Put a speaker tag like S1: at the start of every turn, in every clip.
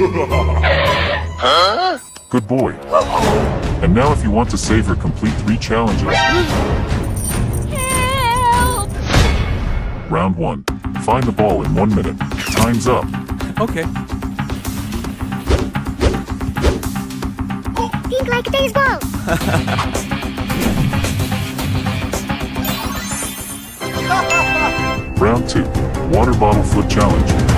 S1: Good boy. And now if you want to save her, complete three challenges.
S2: Help!
S1: Round one. Find the ball in one minute. Time's up.
S3: Okay.
S4: Think like a baseball.
S1: Round two. Water bottle flip challenge.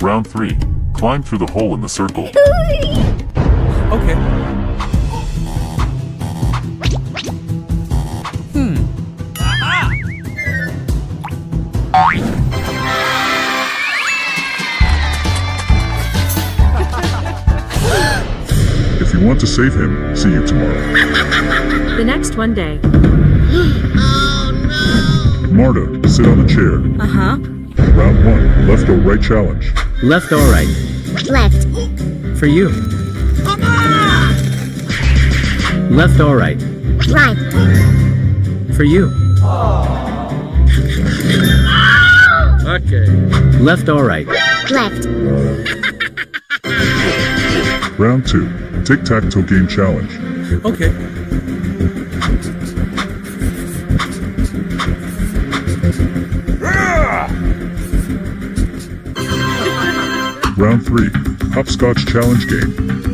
S1: Round three. Climb through the hole in the circle.
S3: Okay.
S1: You want to save him, see you tomorrow.
S2: The next one day. Oh no!
S1: Marta, sit on the chair.
S2: Uh huh.
S1: Round one. Left or right challenge.
S5: Left or right?
S4: Left.
S5: For you. Left or right?
S4: Right.
S5: For you.
S6: Okay.
S5: Left or right?
S4: Left.
S1: Round two. Tic-tac-toe game challenge.
S3: Okay.
S1: Round three. Hopscotch challenge game.